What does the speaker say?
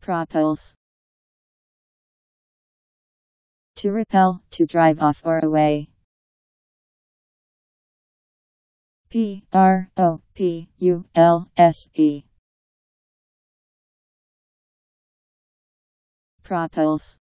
Propels. To repel, to drive off or away. P R O P U L S E. Propels.